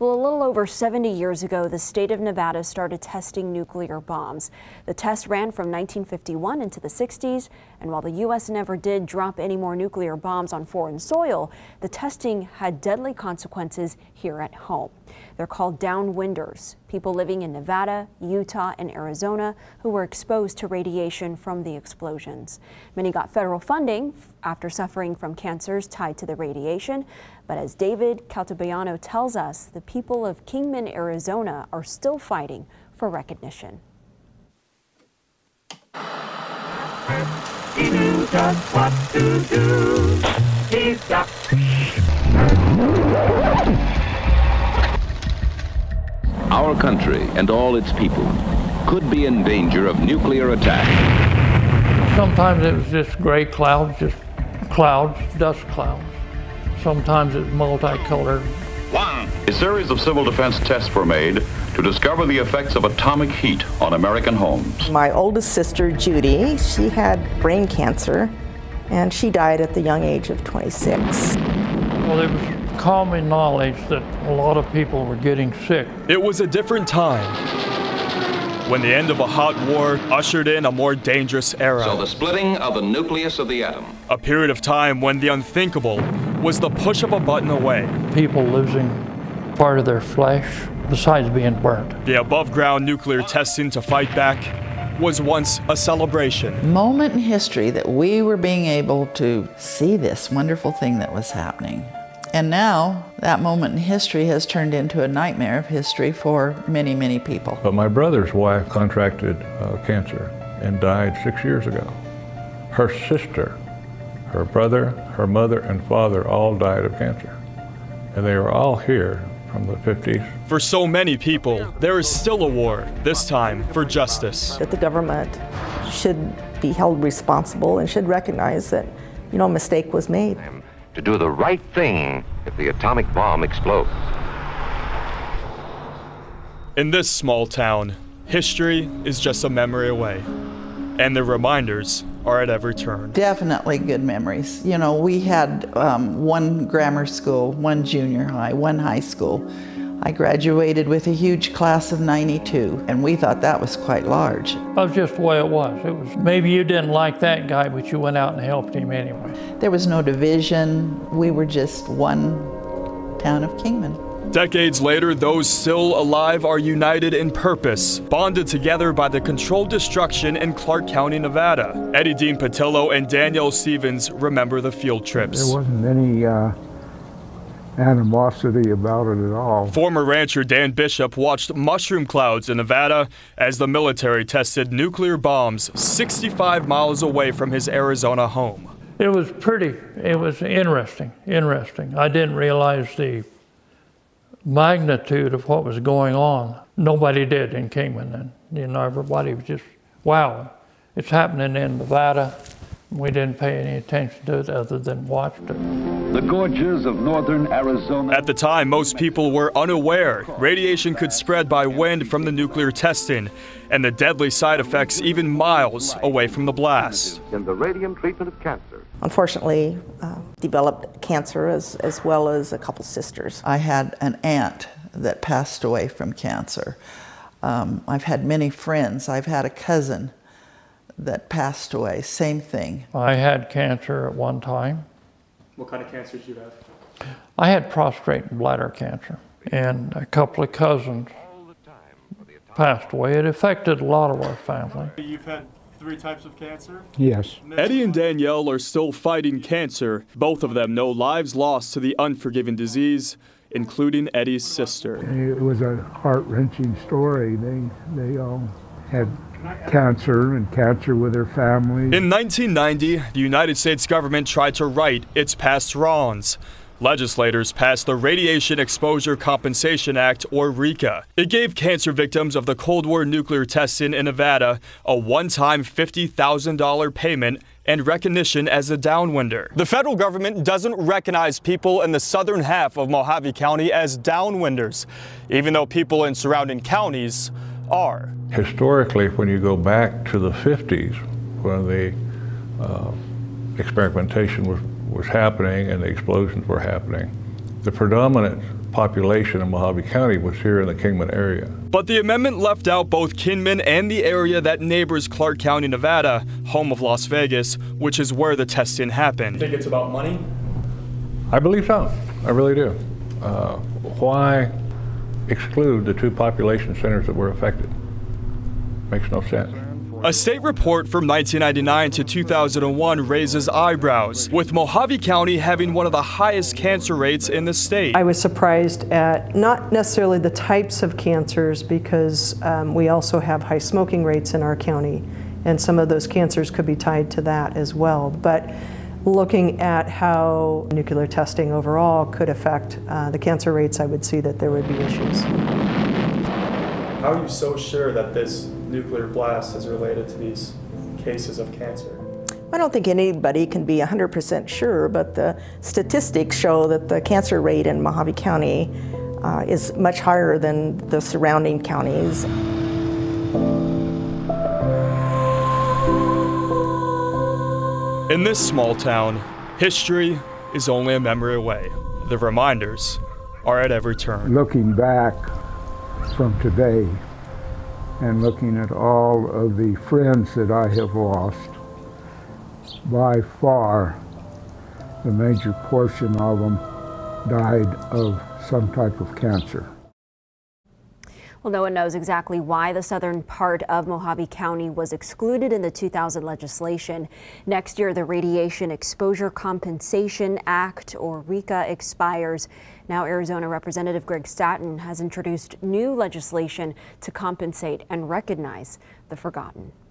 Well, a little over 70 years ago, the state of Nevada started testing nuclear bombs. The test ran from 1951 into the 60s, and while the U.S. never did drop any more nuclear bombs on foreign soil, the testing had deadly consequences here at home. They're called downwinders, people living in Nevada, Utah, and Arizona who were exposed to radiation from the explosions. Many got federal funding after suffering from cancers tied to the radiation, but as David Caltabiano tells us, the people of Kingman, Arizona are still fighting for recognition. He knew just what to do. He's got our country and all its people could be in danger of nuclear attack. Sometimes it was just gray clouds, just clouds, dust clouds. Sometimes it's multicolored. One. A series of civil defense tests were made to discover the effects of atomic heat on American homes. My oldest sister, Judy, she had brain cancer, and she died at the young age of 26. Well, it was common knowledge that a lot of people were getting sick. It was a different time when the end of a hot war ushered in a more dangerous era. So the splitting of the nucleus of the atom. A period of time when the unthinkable was the push of a button away. People losing part of their flesh besides being burnt. The above ground nuclear testing to fight back was once a celebration. Moment in history that we were being able to see this wonderful thing that was happening. And now that moment in history has turned into a nightmare of history for many, many people. But my brother's wife contracted uh, cancer and died six years ago. Her sister, her brother, her mother, and father all died of cancer. And they were all here from the 50s. For so many people, there is still a war, this time for justice. That the government should be held responsible and should recognize that, you know, a mistake was made to do the right thing if the atomic bomb explodes. In this small town, history is just a memory away, and the reminders are at every turn. Definitely good memories. You know, we had um, one grammar school, one junior high, one high school. I graduated with a huge class of 92, and we thought that was quite large. That was just the way it was. It was maybe you didn't like that guy, but you went out and helped him anyway. There was no division. We were just one town of Kingman. Decades later, those still alive are united in purpose, bonded together by the controlled destruction in Clark County, Nevada. Eddie Dean Patillo and Danielle Stevens remember the field trips. There wasn't any uh, animosity about it at all. Former rancher Dan Bishop watched mushroom clouds in Nevada as the military tested nuclear bombs 65 miles away from his Arizona home. It was pretty, it was interesting, interesting. I didn't realize the magnitude of what was going on. Nobody did in Kingman, and you know, everybody was just, wow, it's happening in Nevada. We didn't pay any attention to it other than watched it. The gorges of northern Arizona. At the time, most people were unaware radiation could spread by wind from the nuclear testing, and the deadly side effects even miles away from the blast. In the radium treatment of cancer. Unfortunately, uh, developed cancer as, as well as a couple sisters. I had an aunt that passed away from cancer. Um, I've had many friends. I've had a cousin that passed away. Same thing. I had cancer at one time. What kind of cancer did you have? I had prostate and bladder cancer, and a couple of cousins passed away. It affected a lot of our family. You've had three types of cancer? Yes. Eddie and Danielle are still fighting cancer. Both of them know lives lost to the unforgiven disease, including Eddie's sister. It was a heart-wrenching story. They, they all had cancer and cancer with their family. In 1990, the United States government tried to right its past wrongs. Legislators passed the Radiation Exposure Compensation Act, or RECA. It gave cancer victims of the Cold War nuclear testing in Nevada a one time $50,000 payment and recognition as a downwinder. The federal government doesn't recognize people in the southern half of Mohave County as downwinders, even though people in surrounding counties are. Historically, when you go back to the 50s, when the uh, experimentation was, was happening and the explosions were happening, the predominant population in Mohave County was here in the Kingman area. But the amendment left out both Kingman and the area that neighbors Clark County, Nevada, home of Las Vegas, which is where the testing happened. Think it's about money? I believe so. I really do. Uh, why exclude the two population centers that were affected? Makes no sense. A state report from 1999 to 2001 raises eyebrows, with Mohave County having one of the highest cancer rates in the state. I was surprised at not necessarily the types of cancers because um, we also have high smoking rates in our county, and some of those cancers could be tied to that as well. But looking at how nuclear testing overall could affect uh, the cancer rates, I would see that there would be issues. How are you so sure that this nuclear blast is related to these cases of cancer? I don't think anybody can be 100% sure, but the statistics show that the cancer rate in Mohave County uh, is much higher than the surrounding counties. In this small town, history is only a memory away. The reminders are at every turn. Looking back from today and looking at all of the friends that I have lost, by far the major portion of them died of some type of cancer. Well, no one knows exactly why the southern part of Mohave County was excluded in the 2000 legislation. Next year, the Radiation Exposure Compensation Act, or RECA, expires. Now, Arizona Representative Greg Stanton has introduced new legislation to compensate and recognize the forgotten.